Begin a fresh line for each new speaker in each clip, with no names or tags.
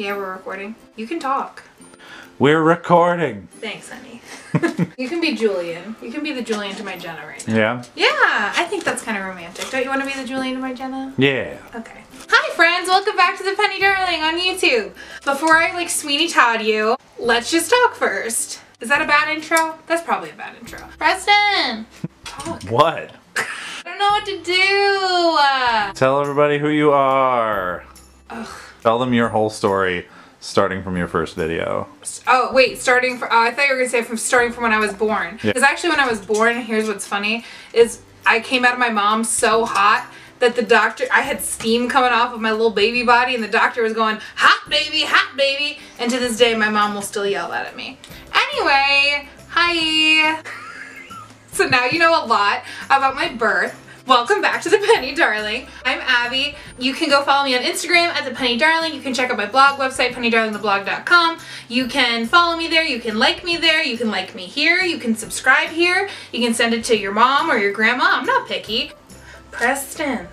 Yeah, we're recording. You can talk.
We're recording.
Thanks, honey. you can be Julien. You can be the Julien to my Jenna right now.
Yeah?
Yeah, I think that's kind of romantic. Don't you want to be the Julien to my Jenna?
Yeah.
Okay. Hi friends, welcome back to the Penny Darling on YouTube. Before I like Sweeney Todd you, let's just talk first. Is that a bad intro? That's probably a bad intro. Preston! Talk.
What?
I don't know what to do.
Tell everybody who you are.
Ugh.
Tell them your whole story starting from your first video.
Oh wait, starting from oh, I thought you were gonna say from starting from when I was born.
Yeah.
Because actually when I was born, here's what's funny, is I came out of my mom so hot that the doctor I had steam coming off of my little baby body and the doctor was going, Hot baby, hot baby and to this day my mom will still yell that at me. Anyway, hi. So now you know a lot about my birth. Welcome back to the Penny Darling. I'm Abby. You can go follow me on Instagram at the Penny Darling. You can check out my blog website, pennydarlingtheblog.com. You can follow me there. You can like me there. You can like me here. You can subscribe here. You can send it to your mom or your grandma. I'm not picky. Preston,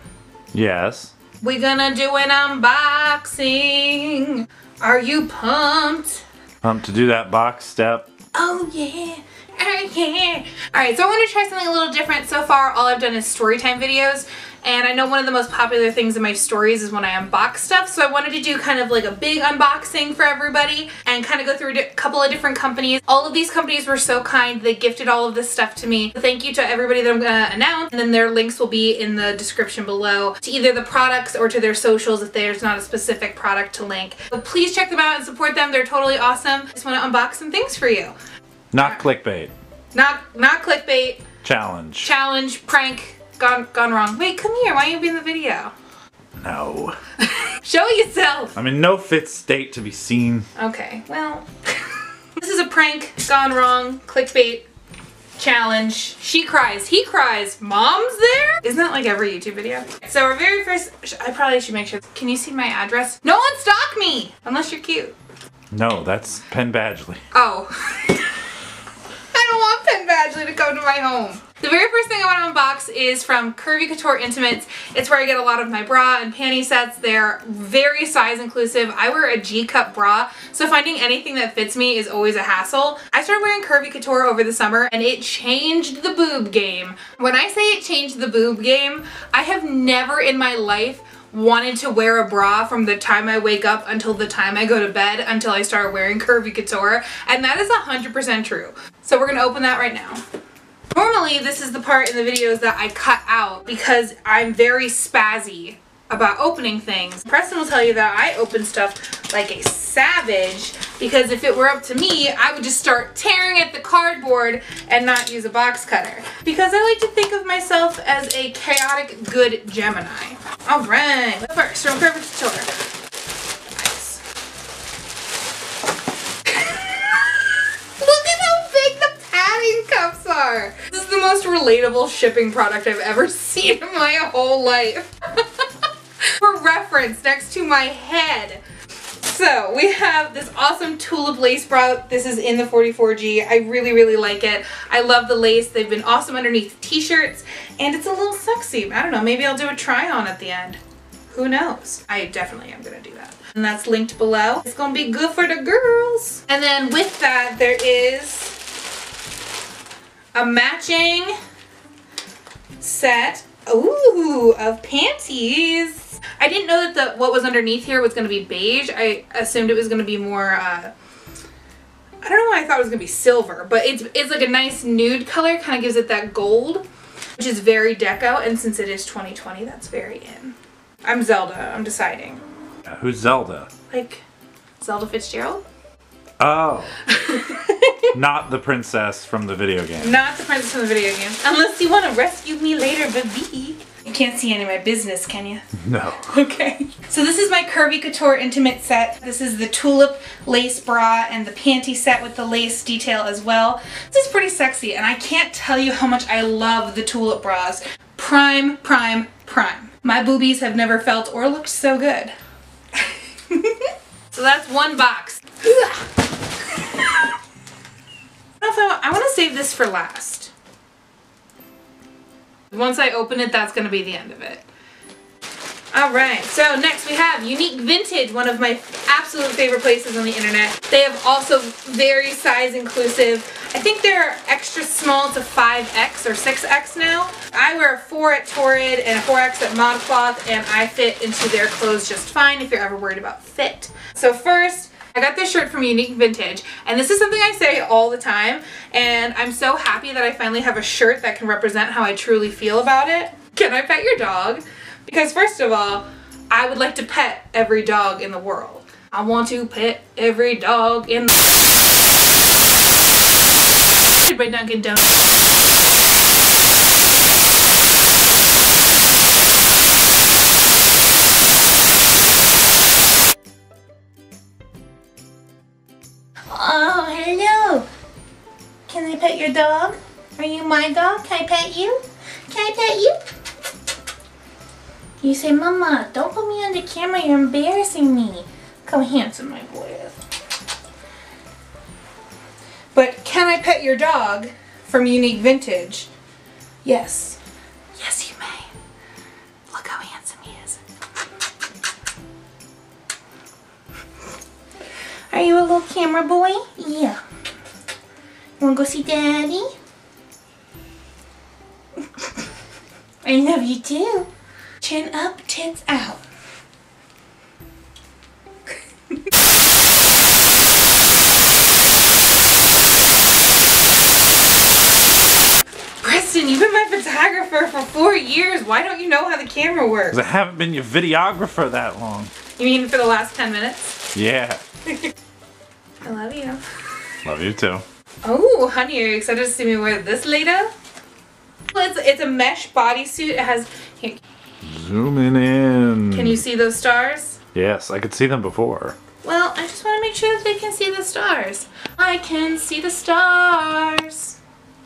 Yes.
We're gonna do an unboxing. Are you pumped?
Um, to do that box step.
Oh yeah. Yeah. Alright, so I want to try something a little different. So far, all I've done is story time videos. And I know one of the most popular things in my stories is when I unbox stuff. So I wanted to do kind of like a big unboxing for everybody and kind of go through a couple of different companies. All of these companies were so kind. They gifted all of this stuff to me. Thank you to everybody that I'm going to announce. And then their links will be in the description below to either the products or to their socials if there's not a specific product to link. So please check them out and support them. They're totally awesome. Just want to unbox some things for you.
Not clickbait.
Not not clickbait,
Challenge.
challenge, prank, gone gone wrong. Wait, come here. Why are you be in the video?
no.
Show yourself.
I'm in no fit state to be seen.
Okay, well, this is a prank gone wrong, clickbait, challenge. She cries, he cries, mom's there? Isn't that like every YouTube video? So our very first, I probably should make sure, can you see my address? No one stalk me! Unless you're cute.
No, that's Penn Badgley.
Oh. Badgley to come to my home. The very first thing I want to unbox is from Curvy Couture Intimates. It's where I get a lot of my bra and panty sets. They're very size inclusive. I wear a G-cup bra, so finding anything that fits me is always a hassle. I started wearing Curvy Couture over the summer and it changed the boob game. When I say it changed the boob game, I have never in my life wanted to wear a bra from the time I wake up until the time I go to bed until I start wearing Curvy Couture. And that is 100% true. So we're gonna open that right now. Normally, this is the part in the videos that I cut out because I'm very spazzy about opening things. Preston will tell you that I open stuff like a savage because if it were up to me, I would just start tearing at the cardboard and not use a box cutter. Because I like to think of myself as a chaotic good Gemini. All right, first from Curvy Couture. Nice. Look at how big the padding cups are. This is the most relatable shipping product I've ever seen in my whole life. Reference, next to my head. So we have this awesome tulip lace bra. This is in the 44G. I really, really like it. I love the lace. They've been awesome underneath t-shirts and it's a little sexy. I don't know, maybe I'll do a try on at the end. Who knows? I definitely am gonna do that. And that's linked below. It's gonna be good for the girls. And then with that, there is a matching set, ooh, of panties. I didn't know that the what was underneath here was gonna be beige. I assumed it was gonna be more, uh, I don't know why I thought it was gonna be silver, but it's, it's like a nice nude color, kind of gives it that gold, which is very deco, and since it is 2020, that's very in. I'm Zelda, I'm deciding.
Uh, who's Zelda?
Like, Zelda Fitzgerald?
Oh. Not the princess from the video game.
Not the princess from the video game. Unless you want to rescue me later, baby. You can't see any of my business, can you?
No.
Okay. So this is my Curvy Couture Intimate set. This is the tulip lace bra and the panty set with the lace detail as well. This is pretty sexy and I can't tell you how much I love the tulip bras. Prime, prime, prime. My boobies have never felt or looked so good. so that's one box. I if I, want to save this for last. Once I open it, that's going to be the end of it. All right, so next we have Unique Vintage, one of my absolute favorite places on the internet. They have also very size inclusive. I think they're extra small to 5X or 6X now. I wear a 4 at Torrid and a 4X at ModCloth, and I fit into their clothes just fine if you're ever worried about fit. So first, I got this shirt from Unique Vintage, and this is something I say all the time, and I'm so happy that I finally have a shirt that can represent how I truly feel about it. Can I pet your dog? Because first of all, I would like to pet every dog in the world. I want to pet every dog in the by Dunkin' Donuts.
Dog? Are you my dog? Can I pet you? Can I pet you? You say, Mama, don't put me on the camera. You're embarrassing me. Come handsome, my boy.
But can I pet your dog from Unique Vintage? Yes. Yes, you may. Look how handsome he is.
Are you a little camera boy? Yeah. Wanna go see daddy? I love you too. Chin up, tits out.
Preston, you've been my photographer for four years. Why don't you know how the camera works?
'Cause I haven't been your videographer that long.
You mean for the last 10 minutes?
Yeah.
I love you.
Love you too.
Oh, honey, are you excited to see me wear this later? Well, It's, it's a mesh bodysuit. It has. Here,
Zooming in.
can you see those stars?
Yes, I could see them before.
Well, I just want to make sure that they can see the stars. I can see the stars.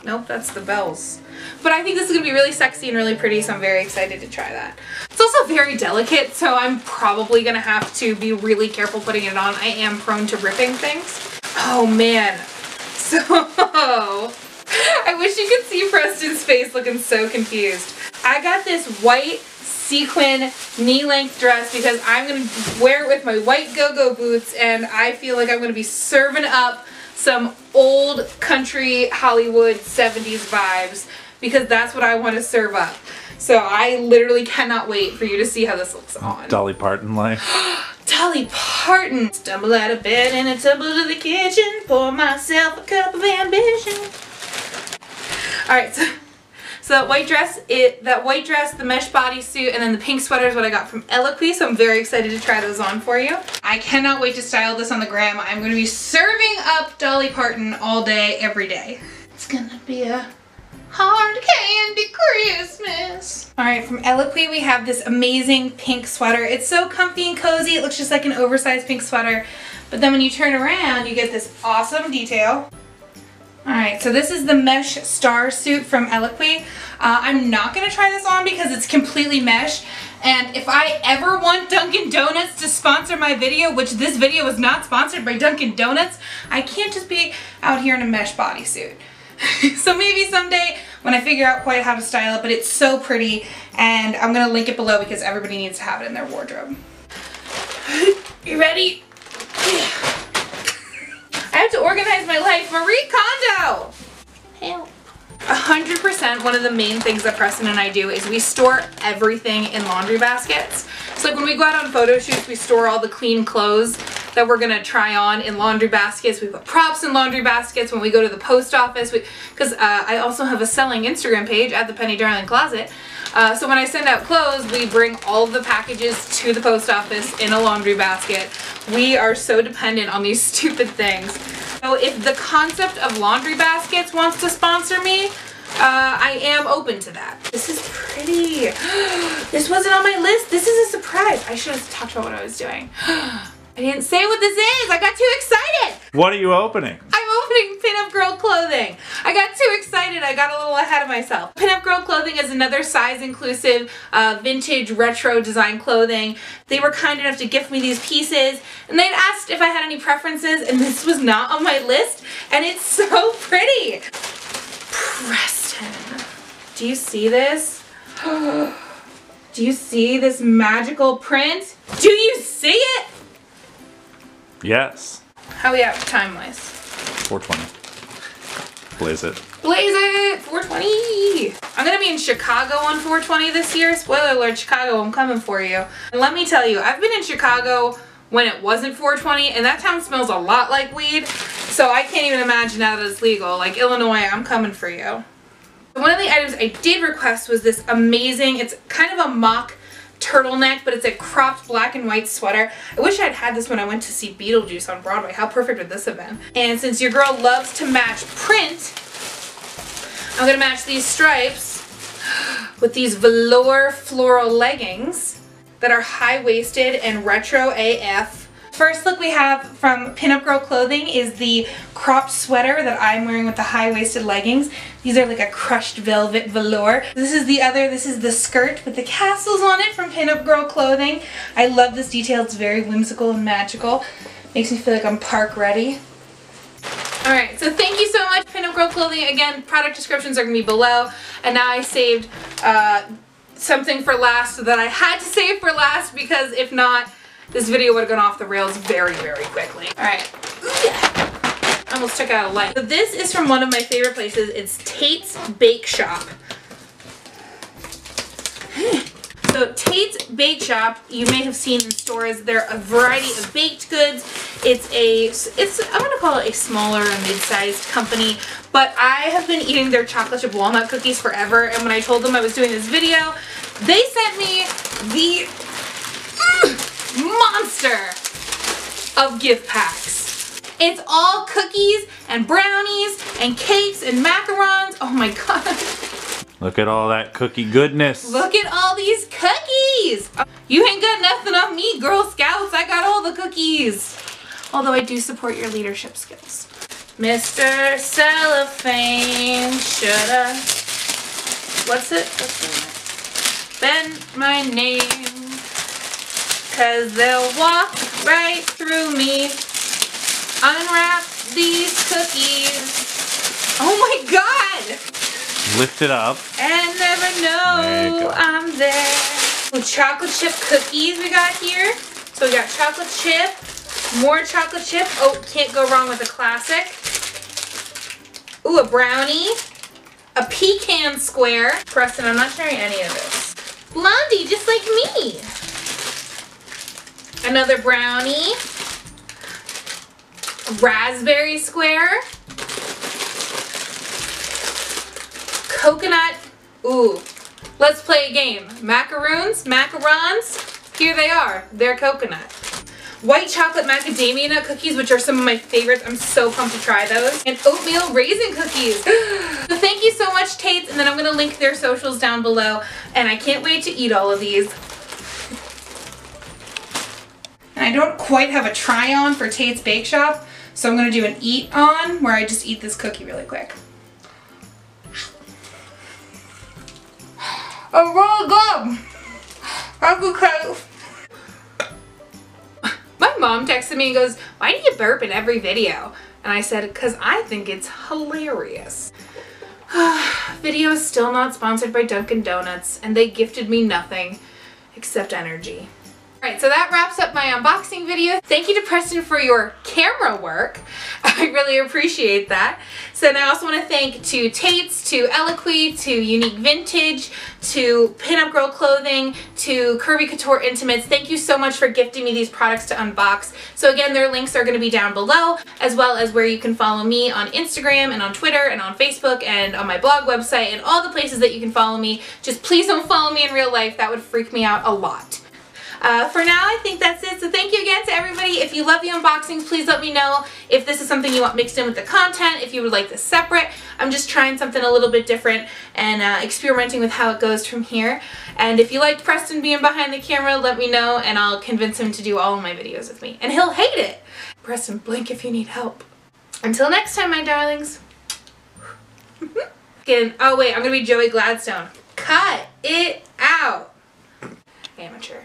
Nope, that's the bells. But I think this is going to be really sexy and really pretty, so I'm very excited to try that. It's also very delicate, so I'm probably going to have to be really careful putting it on. I am prone to ripping things. Oh, man. So, I wish you could see Preston's face looking so confused. I got this white sequin knee-length dress because I'm going to wear it with my white go-go boots and I feel like I'm going to be serving up some old country Hollywood 70s vibes because that's what I want to serve up. So I literally cannot wait for you to see how this looks on.
Dolly Parton life.
Dolly Parton. Stumble out of bed and I tumble to the kitchen. Pour myself a cup of ambition. All right, so, so that white dress, it that white dress, the mesh bodysuit, and then the pink sweater is what I got from Eloquii. So I'm very excited to try those on for you. I cannot wait to style this on the gram. I'm going to be serving up Dolly Parton all day, every day. It's gonna be a hard candy Christmas. All right, from Eloquii we have this amazing pink sweater. It's so comfy and cozy. It looks just like an oversized pink sweater. But then when you turn around, you get this awesome detail. All right, so this is the mesh star suit from Eloquii. Uh, I'm not gonna try this on because it's completely mesh. And if I ever want Dunkin' Donuts to sponsor my video, which this video was not sponsored by Dunkin' Donuts, I can't just be out here in a mesh bodysuit. so maybe someday when I figure out quite how to style it, but it's so pretty and I'm gonna link it below because everybody needs to have it in their wardrobe. You ready? I have to organize my life. Marie Kondo!
Help.
100% one of the main things that Preston and I do is we store everything in laundry baskets. So like when we go out on photo shoots, we store all the clean clothes that we're gonna try on in laundry baskets. We put props in laundry baskets when we go to the post office. Because uh, I also have a selling Instagram page at the Penny Darling Closet. Uh, so when I send out clothes, we bring all the packages to the post office in a laundry basket. We are so dependent on these stupid things. So if the concept of laundry baskets wants to sponsor me, uh, I am open to that. This is pretty. this wasn't on my list. This is a surprise. I should have talked about what I was doing. I didn't say what this is. I got too excited.
What are you opening?
I'm opening Pinup Girl clothing. I got too excited. I got a little ahead of myself. Pinup Girl clothing is another size inclusive, uh, vintage retro design clothing. They were kind enough to gift me these pieces and they'd asked if I had any preferences and this was not on my list and it's so pretty. Preston, do you see this? Do you see this magical print? Do you see it?
Yes.
How we at time wise?
420. Blaze it.
Blaze it! 420! I'm gonna be in Chicago on 420 this year. Spoiler alert, Chicago, I'm coming for you. And let me tell you, I've been in Chicago when it wasn't 420, and that town smells a lot like weed. So I can't even imagine now that it's legal. Like Illinois, I'm coming for you. One of the items I did request was this amazing, it's kind of a mock turtleneck, but it's a cropped black and white sweater. I wish I'd had this when I went to see Beetlejuice on Broadway. How perfect would this have been? And since your girl loves to match print, I'm gonna match these stripes with these velour floral leggings that are high-waisted and retro AF. First look we have from Pinup Girl Clothing is the cropped sweater that I'm wearing with the high-waisted leggings. These are like a crushed velvet velour. This is the other, this is the skirt with the castles on it from Pinup Girl Clothing. I love this detail, it's very whimsical and magical. Makes me feel like I'm park ready. Alright, so thank you so much, Pinup Girl Clothing. Again, product descriptions are going to be below. And now I saved uh, something for last that I had to save for last because if not, this video would have gone off the rails very, very quickly. Alright. I Almost took out a light. So this is from one of my favorite places. It's Tate's Bake Shop. So Tate's Bake Shop, you may have seen in stores, they're a variety of baked goods. It's a, it's I'm gonna call it a smaller mid-sized company, but I have been eating their chocolate chip walnut cookies forever, and when I told them I was doing this video, they sent me the monster of gift packs. It's all cookies and brownies and cakes and macarons. Oh my god.
Look at all that cookie goodness.
Look at all these cookies. You ain't got nothing on me, Girl Scouts. I got all the cookies. Although I do support your leadership skills. Mr. Cellophane, shoulda. What's it? What's it? Bend my name. Cause they'll walk right through me. Unwrap these cookies. Oh my god!
Lift it up.
And never know
go.
I'm there. Ooh, chocolate chip cookies we got here. So we got chocolate chip, more chocolate chip. Oh, can't go wrong with a classic. Ooh, a brownie, a pecan square. Preston, I'm not sharing any of this. Blondie, just like me. Another brownie. Raspberry square. Coconut. Ooh. Let's play a game. Macaroons, macarons. Here they are. They're coconut. White chocolate macadamia nut cookies, which are some of my favorites. I'm so pumped to try those. And oatmeal raisin cookies. so thank you so much, Tates. And then I'm going to link their socials down below. And I can't wait to eat all of these. And I don't quite have a try on for Tate's Bake Shop. So I'm to do an eat on where I just eat this cookie really quick. Oh, really good. That's okay. My mom texted me and goes, why do you burp in every video? And I said, because I think it's hilarious. Video is still not sponsored by Dunkin' Donuts, and they gifted me nothing except energy. Alright, so that wraps up my unboxing video. Thank you to Preston for your camera work. I really appreciate that. So and I also want to thank to Tate's, to Eloquii, to Unique Vintage, to Pinup Girl Clothing, to Curvy Couture Intimates. Thank you so much for gifting me these products to unbox. So again, their links are going to be down below, as well as where you can follow me on Instagram and on Twitter and on Facebook and on my blog website and all the places that you can follow me. Just please don't follow me in real life. That would freak me out a lot. Uh, for now, I think that's it. So thank you again to everybody. If you love the unboxings, please let me know if this is something you want mixed in with the content, if you would like this separate. I'm just trying something a little bit different and uh, experimenting with how it goes from here. And if you liked Preston being behind the camera, let me know and I'll convince him to do all of my videos with me. And he'll hate it. Preston, blink if you need help. Until next time, my darlings. Again, oh wait, I'm gonna be Joey Gladstone. Cut it out. Amateur.